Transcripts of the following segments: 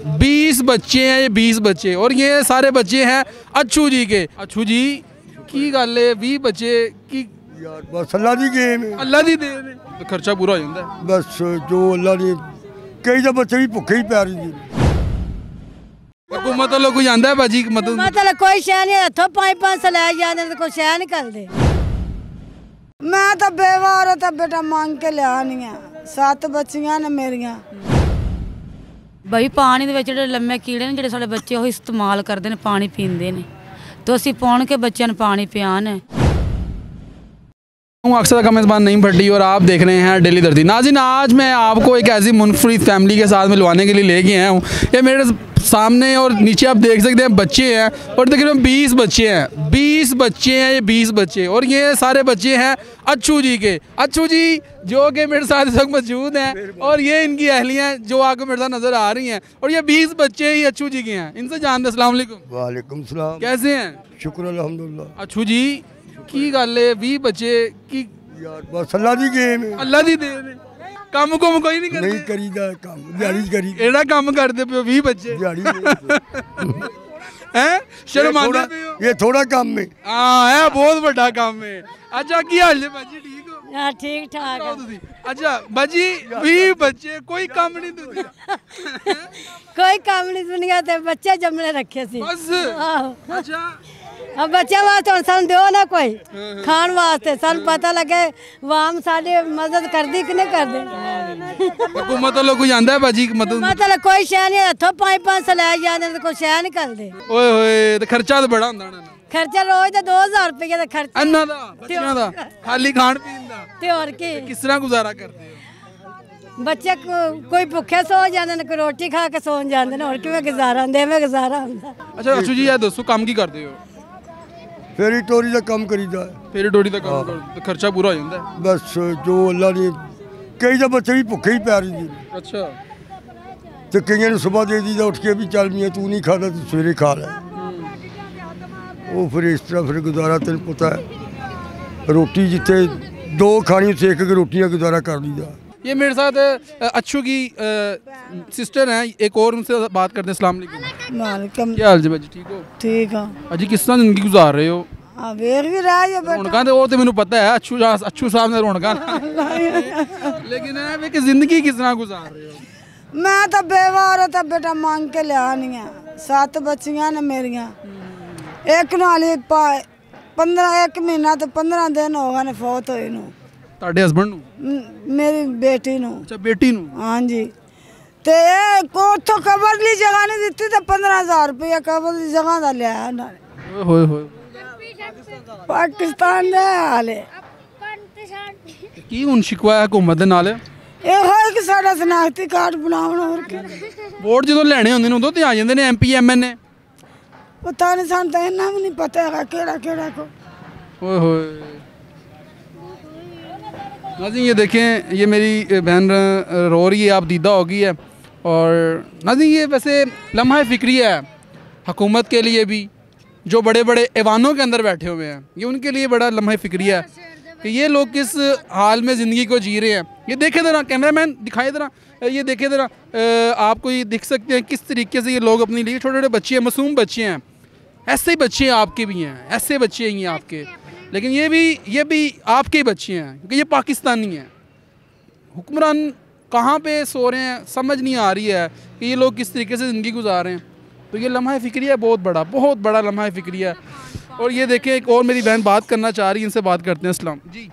बीस बच्चे हैं ये बीस बच्चे और ये सारे बच्चे हैं अच्छू जी के अच्छू जी की गल है 20 ਬੱਚੇ ਕੀ ਯਾਰ ਬਸ ਅੱਲਾ ਦੀ ਗੇਮ ਹੈ ਅੱਲਾ ਦੀ ਦੇਣ ਹੈ ਤੇ ਖਰਚਾ ਪੂਰਾ ਹੋ ਜਾਂਦਾ ਹੈ। ਬਸ ਜੋ ਅੱਲਾ ਨੇ ਕਈ ਤਾਂ ਬੱਚੇ ਵੀ ਭੁੱਖੇ ਹੀ ਪੈ ਰਹੀ ਜੀ ਹਕੂਮਤ ਵੱਲੋਂ ਕੋਈ ਆਂਦਾ ਹੈ ਭਾਜੀ ਮਦਦ ਮਤਲਬ ਕੋਈ ਸ਼ੈ ਨਹੀਂ ਹੱਥੋਂ ਪੰਜ ਪੰਜ ਸੌ ਲੈ ਜਾਂਦੇ ਤੇ ਕੋਈ ਸ਼ੈ ਨਹੀਂ ਕਰਦੇ ਮੈਂ ਤਾਂ ਬੇਵਾਰ ਤਾਂ ਬੇਟਾ ਮੰਗ ਕੇ ਲਿਆ ਨਹੀਂ ਆ ਸੱਤ ਬੱਚੀਆਂ ਨੇ ਮੇਰੀਆਂ ਬਈ ਪਾਣੀ ਦੇ ਵਿੱਚ ਜਿਹੜੇ ਲੰਮੇ ਕੀੜੇ ਨੇ ਜਿਹੜੇ ਸਾਡੇ ਬੱਚੇ ਉਹ ਇਸਤੇਮਾਲ ਕਰਦੇ ਨੇ ਪਾਣੀ ਪੀਂਦੇ ਨੇ तो ਅਸੀਂ ਪਾਉਣ ਕੇ ਬੱਚਿਆਂ ਨੂੰ ਪਾਣੀ ਪਿਆਣ हूँ अक्सर का मेज़बान नहीं भट्टी और आप देख रहे हैं डेली दर्दी नाजिन आज मैं आपको एक ऐसी मुनफरद फैमिली के साथ मिलवाने के लिए लेके आया हूँ ये मेरे सामने और नीचे आप देख सकते हैं बच्चे हैं और तकरीबन बीस बच्चे हैं। बीस बच्चे हैं ये बीस बच्चे। और ये सारे बच्चे हैं अच्छू जी के। अच्छू जी जो कि मेरे साथ इस वक्त मौजूद हैं और ये इनकी अहलियाँ जो आपको मेरे साथ नज़र आ रही हैं। और ये बीस बच्चे ही अच्छू जी के हैं। इनसे जानते असलम वालेकुम। सलाम। कैसे हैं? शुक्र अलहमदुल्ला अच्छू जी की गल है? बच्चे की यार बस अल्लाह जी गेम अल्लाह दी देन ਕੰਮ ਕੁਮ ਕੋਈ ਨਹੀਂ ਨਹੀਂ ਕਰਦੇ। ਕਰੀਦਾ ਕੰਮ ਦਿਹਾੜੀ ਕਰੀ ਕਿਹੜਾ ਕੰਮ ਕਰਦੇ ਪਿਓ 20 ਬੱਚੇ। ਦਿਹਾੜੀ ਹੈ? ਸ਼ਰਮਾਂਦੇ ਥੋੜਾ- ਪਿਓ ਇਹ ਥੋੜਾ ਕੰਮ ਹੈ ਹਾਂ ਇਹ ਬਹੁਤ ਵੱਡਾ ਕੰਮ ਹੈ ਅੱਛਾ ਕੀ ਹਾਲ ਹੈ ਬਾਜੀ ਠੀਕ ਹੋ? ਹਾਂ ਠੀਕ ਠਾਕ ਤੁਸੀਂ? ਅੱਛਾ ਬਾਜੀ 20 ਬੱਚੇ ਕੋਈ ਕੰਮ ਨਹੀਂ ਤੁਸੀਂ ਕੋਈ ਕੰਮ ਨਹੀਂ ਦੁਨੀਆ ਤੇ ਬੱਚੇ ਜੰਮਣੇ ਰੱਖੇ ਸੀ। ਬਸ। ਆਹੋ। ਅੱਛਾ। ਆ ਬੱਚਿਆਂ ਵਾਸਤੇ ਹੁਣ ਸਾਨੂੰ ਦਿਓ ਨਾ ਕੋਈ। ਖਾਣ ਵਾਸਤੇ। ਸਾਨੂੰ ਪਤਾ ਲੱਗੇ ਵਾਮ ਸਾਡੀ ਮਦਦ ਕਰਦੀ ਕਿ ਨਹੀਂ ਕਰਦੇ। ਹਕੂਮਤ ਵੱਲੋਂ ਕੋਈ ਆਂਦਾ ਮਦਦ ਮਤਲਬ? ਕੋਈ ਸ਼ੈ ਨਹੀਂ ਹੱਥੋਂ ਪੰਜ ਪੰਜ ਸੌ ਲੈ ਜਾਂਦੇ ਤੇ ਕੋਈ ਸ਼ੈ ਨਹੀਂ ਕਰਦੇ। ਓਏ ਹੋਏ ਤੇ ਖਰਚਾ ਤਾਂ ਬੜਾ ਹੁੰਦਾ ਦਾ ਖਰਚਾ ਰੋਜ਼ ਦਾ 2000 ਰੁਪਏ ਦਾ ਖਰਚਾ। ਇਹਨਾਂ ਦਾ ਬੱਚਿਆਂ ਦਾ ਖਾਲੀ ਖਾਣ ਪੀਣ ਦਾ। ਤੇ ਹੋਰ ਕੀ। ਕਿਸ ਤਰ੍ਹਾਂ ਗੁਜ਼ਾਰਾ ਕਰਦੇ ਹੋ? ਬੱਚੇ ਕੋਈ ਭੁੱਖੇ ਸੌ ਜਾਂਦੇ ਨੇ ਕੋਈ ਰੋਟੀ ਖਾ ਕੇ ਸੌਂ ਜਾਂਦੇ ਨੇ ਹੋਰ ਕਿਵੇਂ ਗੁਜ਼ਾਰਾ ਹੁੰਦਾ ਐਵੇਂ ਗੁਜ਼ਾਰਾ ਹੁੰਦਾ। ਅੱਛਾ ਅਛੂ ਜੀ ਇਹ ਦੱਸੋ ਕੰਮ ਕੀ ਕਰਦੇ ਹੋ? ਫੇਰੀ ਟੋਰੀ ਦਾ ਕੰਮ ਕਰੀਦਾ। ਹੈ। ਫੇਰ ਡੋਰੀ ਦਾ ਕੰਮ ਕਰਦੇ ਤੇ ਖਰਚਾ ਪੂਰਾ ਹੋ ਜਾਂਦਾ। ਹੈ। ਬਸ ਜੋ ਅੱਲਾ ਨੇ ਕਈ ਤਾਂ ਬੱਚੇ ਵੀ ਭੁੱਖੇ ਹੀ ਪੈ ਰਹੀ ਅੱਛਾ। ਤੇ ਕਈਆਂ ਨੂੰ ਸਵੇਰ ਦੇ ਦੀਦਾ ਉੱਠ ਕੇ ਵੀ ਚੱਲ ਮੀਆਂ ਤੂੰ ਨਹੀਂ ਖਾਦਾ ਤੂੰ ਸਵੇਰੇ ਖਾ ਲੈ। ਉਹ ਫਿਰ ਇਸ ਤਰ੍ਹਾਂ ਫਿਰ ਗੁਜ਼ਾਰਾ ਤੈਨੂੰ ਪਤਾ ਹੈ। ਰੋਟੀ ਜਿੱਥੇ ਦੋ ਖਾਣੀ ਉੱਥੇ ਇੱਕ ਇੱਕ ਰੋਟੀਆਂ ਗੁਜ਼ਾਰਾ ਕਰ ਲਈਦਾ। ये मेरे साथ अ, अच्छू की अ, सिस्टर हैं एक और उनसे बात करते हैं अस्सलाम वालेकुम ਮਾਲਕਮ क्या हाल जी भाजी ठीक हो ਠੀਕ ਆ अजी किस तरह जिंदगी गुजार रहे हो ਆ ਵੇਖ ਵੀ ਰਹਿ ਜਾ ਬੇਟਾ ਰੌਣਕਾਂ ਤੇ ਉਹ ਤੇ ਮੈਨੂੰ ਪਤਾ ਹੈ ਅੱਛੂ ਸਾਹਿਬ ਅੱਛੂ ਸਾਹਿਬ ਨੇ ਰੌਣਕਾਂ ਲੇਕਿਨ ਇਹ ਵੀ ਕਿ ਜ਼ਿੰਦਗੀ ਕਿਸ ਤਰ੍ਹਾਂ ਗੁਜ਼ਾਰ ਰਹੇ ਹੋ ਮੈਂ ਤਾਂ ਬੇਵਾਰ ਤਾਂ ਬੇਟਾ ਮੰਗ ਕੇ ਲਿਆ ਨਹੀਂ ਆ ਸੱਤ ਬੱਚੀਆਂ ਨੇ ਮੇਰੀਆਂ ਇੱਕ ਨਾਲ ਹੀ 15 ਇੱਕ ਮਹੀਨਾ ਤੇ 15 ਦਿਨ ਹੋ ਗਏ ਨੇ ਫੌਤ ਹੋਏ ਨੂੰ ਤੁਹਾਡੇ ਹਸਬੰਡ ਨੂੰ? ਮ- ਮੇਰੀ ਬੇਟੀ ਨੂੰ। ਅੱਛਾ ਬੇਟੀ ਨੂੰ? ਹਾਂਜੀ। ਤੇ ਇਹ ਕੋ- ਉੱਥੋਂ ਕਬਰ ਦੀ ਜਗ੍ਹਾ ਨਹੀਂ ਦਿੱਤੀ ਤਾਂ 15000 ਰੁਪਏ ਕਬਰ ਦੀ ਜਗ੍ਹਾ ਦਾ ਲਿਆ ਉਹਨਾਂ ਨੇ। ਓਏ ਹੋਏ ਹੋਏ। ਪਾਕਿਸਤਾਨ ਦਾ ਹਾਲੇ ਤੇ ਕੀ ਹੁਣ ਸ਼ਿਕਵਾ ਹੈ ਹਕੂਮਤ ਦੇ ਨਾਲ? ਇਹ ਹੋਇਆ ਕਿ ਸਾਡਾ ਸਨਾਖਤੀ ਕਾਰਡ ਬਣਾਉਣ ਹੋਰ ਕੀ। ਵੋਟ ਜਦੋਂ ਲੈਣੇ ਹੁੰਦੇ ਨੇ ਉਦੋਂ ਤੇ ਆ ਜਾਂਦੇ ਨੇ ਐਮਪੀ ਐਮਐਨਏ ਪਤਾ ਨਹੀਂ ਸਾਨੂੰ ਤਾਂ ਇੰਨਾ ਵੀ ਨਹੀਂ ਪਤਾ ਹੈਗਾ ਕਿਹੜਾ ਕਿਹੜਾ ਕੋ। ਓਏ ਹੋਏ। नाजिन ये देखें, ये मेरी बहन रो रही है, आप दीदा होगी है। और नाजिन ये वैसे लम्हा फ़िक्री है हकूमत के लिए भी, जो बड़े बड़े ऐवानों के अंदर बैठे हुए हैं। ये उनके लिए बड़ा लम्हा फ़िक्री है कि ये लोग किस हाल में ज़िंदगी को जी रहे हैं। ये देखे ज़रा कैमरा मैन दिखाए ज़रा ये देखे ज़रा आपको ये दिख सकते हैं किस तरीके से ये लोग अपने लिए छोटे छोटे बच्चे हैं, मासूम बच्चे हैं। ऐसे ही बच्चे आपके भी हैं, ऐसे बच्चे ही हैं आपके। लेकिन ये भी ये भी आपके ही बच्चे हैं क्योंकि ये पाकिस्तानी हैं हुक्मरान कहाँ पे सो रहे हैं समझ नहीं आ रही है कि ये लोग किस तरीके से ज़िंदगी गुजार रहे हैं तो ये लम्हा फ़िक्री है बहुत बड़ा बहुत बड़ा लम्हा फ़िक्री है और ये देखें एक और मेरी बहन बात करना चाह रही है इनसे बात करते हैं इस्लाम जी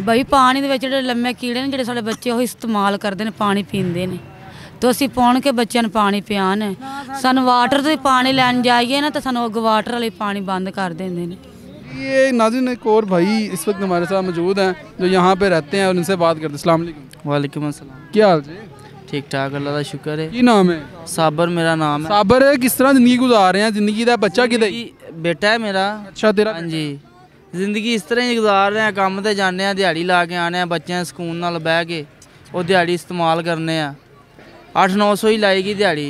ਬਈ ਪਾਣੀ ਦੇ ਵਿੱਚ ਜਿਹੜੇ ਲੰਮੇ ਕੀੜੇ ਨੇ ਜਿਹੜੇ ਸਾਡੇ ਬੱਚੇ ਉਹ ਇਸਤੇਮਾਲ ਕਰਦੇ ਨੇ ਪਾਣੀ ਪੀਂਦੇ ਨੇ ਤੇ ਅਸੀਂ ਪਾਉਣ ਕੇ ਬੱਚਿਆਂ ਨੂੰ ਪਾਣੀ ਪਿਆਣ ਸਾਨੂੰ ਵਾਟਰ ਤੋਂ ਹੀ ਪਾਣੀ ਲੈਣ ਜਾਈਏ ਨਾ ਤਾਂ ਸਾਨੂੰ ਅੱਗ ਵਾਟਰ ਵਾਲੇ ਪਾਣੀ ਬੰਦ ਕਰ ਦਿੰਦੇ ਨੇ ये नाजिन एक और भाई इस वक्त हमारे साथ मौजूद हैं जो यहाँ पे रहते हैं और इनसे बात करते हैं इस्लाम वालेकुम ਵਾਲੇਕੁਮ ਅਸਲਾਮ क्या हाल जी ਠੀਕ ਠਾਕ ਅੱਲਾ ਦਾ ਸ਼ੁਕਰ ਹੈ की नाम है ਸਾਬਰ ਮੇਰਾ ਨਾਮ ਹੈ साबर किस तरह जिंदगी गुजार रहे हैं जिंदगी का बच्चा कि ਜ਼ਿੰਦਗੀ- ਬੇਟਾ ਹੈ ਮੇਰਾ अच्छा तेरा ਹਾਂਜੀ ਜ਼ਿੰਦਗੀ ਇਸ ਤਰ੍ਹਾਂ ਹੀ ਗੁਜ਼ਾਰ ਰਹੇ ਆ ਕੰਮ ਤੇ ਜਾਂਦੇ ਆ ਦਿਹਾੜੀ ਲਾ ਕੇ ਆਨੇ ਆ ਬੱਚਿਆਂ ਦੇ ਸਕੂਨ ਨਾਲ ਬਹਿ ਕੇ ਉਹ ਦਿਹਾੜੀ ਇਸਤੇਮਾਲ ਕਰਨੇ ਆ 8-900 ਹੀ ਲਾਏਗੀ ਦਿਹਾੜੀ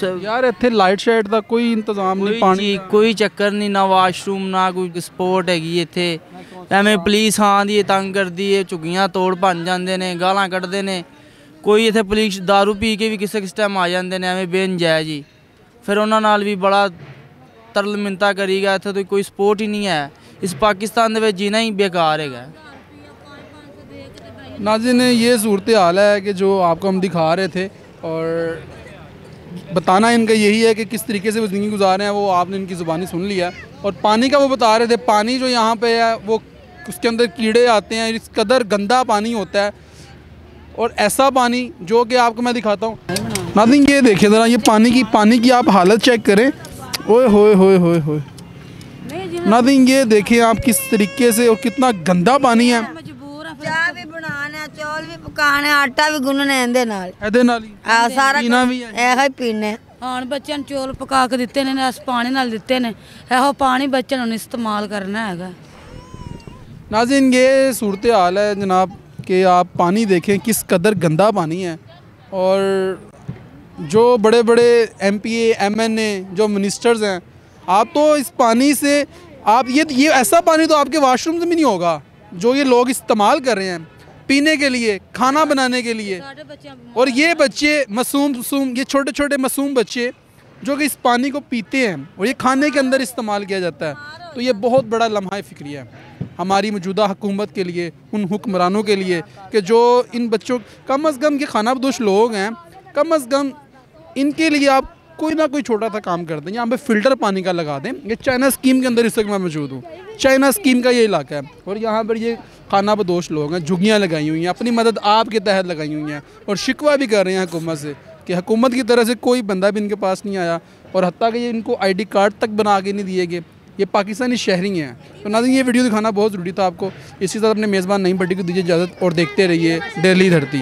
ਸ- ਯਾਰ ਇੱਥੇ ਲਾਈਟ ਸ਼ਾਈਟ ਦਾ ਕੋਈ ਇੰਤਜ਼ਾਮ ਕੋਈ ਨਹੀਂ ਪਾਣੀ ਚੀਜ਼ ਕੋਈ ਚੱਕਰ ਨਹੀਂ ਨਾ ਵਾਸ਼ਰੂਮ ਨਾ ਕੋਈ ਸਪੋਰਟ ਹੈਗੀ ਇੱਥੇ ਐਵੇਂ ਪੁਲਿਸ ਆਂਦੀ ਹੈ ਤੰਗ ਕਰਦੀ ਹੈ ਝੁੱਗੀਆਂ ਤੋੜ ਭੰਨ ਜਾਂਦੇ ਨੇ ਗਾਲਾਂ ਕੱਢਦੇ ਨੇ ਕੋਈ ਇੱਥੇ ਪੁਲਿਸ दारू ਪੀ ਕੇ ਵੀ ਕਿਸੇ ਕਿਸ ਟਾਈਮ ਆ ਜਾਂਦੇ ਨੇ ਐਵੇਂ ਬੇਨਜਾਇਜ਼ ਹੀ ਫਿਰ ਉਹਨਾਂ ਨਾਲ ਵੀ ਬੜਾ ਤਰਲ ਮਿੰਤਾ ਕਰੀਗਾ ਇੱਥੇ ਤਾਂ ਕੋਈ ਸਪੋਰਟ ਹੀ ਨਹੀਂ ਹੈ ਇਸ ਪਾਕਿਸਤਾਨ ਦੇ ਵਿੱਚ ਜੀਣਾ ਹੀ ਬੇਕਾਰ ਹੈਗਾ नाजिन ये सूरत हाल है कि जो आपको हम दिखा रहे थे और बताना इनका यही है कि किस तरीके से वो ज़िंदगी गुजार हैं वो आपने इनकी ज़ुबानी सुन लिया और पानी का वो बता रहे थे पानी जो यहाँ पे है वो उसके अंदर कीड़े आते हैं इस कदर गंदा पानी होता है। और ऐसा पानी जो कि आपको मैं दिखाता हूँ। नादिन ये देखिए ज़रा ये पानी की पानी की आप हालत चेक करें। ओए होए होए होए होए। नादिन ये देखिए आप किस तरीके से और कितना गंदा पानी है। ਵੀ ਬਣਾਣਾ ਚੌਲ ਵੀ ਪਕਾਣੇ ਆਟਾ ਵੀ ਗੁੰਨਣੇ ਇਹਦੇ ਨਾਲ ਇਹਦੇ ਨਾਲ ਹੀ ਆ ਸਾਰਾ ਪੀਣਾ ਵੀ ਹੈ ਇਹੋ ਹੀ ਪੀਣੇ ਹੁਣ ਬੱਚਿਆਂ ਨੂੰ ਚੌਲ ਪਕਾ ਕੇ ਦਿੱਤੇ ਨੇ ਇਸ ਪਾਣੀ ਨਾਲ ਦਿੱਤੇ ਨੇ ਇਹੋ ਪਾਣੀ ਬੱਚਿਆਂ ਨੂੰ ਇਸਤੇਮਾਲ ਕਰਨਾ ਹੈਗਾ नाजिन ये सूरत हाल है जनाब कि आप पानी देखें किस कदर गंदा पानी है और जो बड़े बड़े M P M N A जो मिनिस्टर्स हैं आप तो इस पानी से आप ये ये ऐसा पानी तो आपके वाशरूम में नहीं होगा जो ये लोग इस्तेमाल कर रहे हैं पीने के लिए खाना बनाने के लिए। और ये बच्चे मासूम मसूम ये छोटे छोटे मासूम बच्चे जो कि इस पानी को पीते हैं और ये खाने के अंदर इस्तेमाल किया जाता है तो ये बहुत बड़ा लम्हा फ़िक्री है। हमारी मौजूदा हुकूमत के लिए उन हुक्मरानों के लिए कि जो इन बच्चों कम अज़ कम के खानाबदोश लोग हैं कम अज़ कम इनके लिए आप कोई ना कोई छोटा सा काम कर दें। यहाँ पे फ़िल्टर पानी का लगा दें। ये चाइना स्कीम के अंदर इस वक्त मैं मौजूद हूँ। चाइना स्कीम का ये इलाका है और यहाँ पर ये खाना बदोश लोग हैं, झुग्गियाँ लगाई हुई हैं, अपनी मदद आपके तहत लगाई हुई हैं और शिकवा भी कर रहे हैं हुकूमत से कि हुकूमत की तरह से कोई बंदा भी इनके पास नहीं आया और हती कि ये इनको आईडी कार्ड तक बना के नहीं दिए गए। ये पाकिस्तानी शहरी हैं। तो नाज़िन ये वीडियो दिखाना बहुत ज़रूरी था आपको। इसी तरह अपने मेज़बान नईम भट्टी को दीजिए इजाज़त और देखते रहिए डेली धरती।